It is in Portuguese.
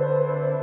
Música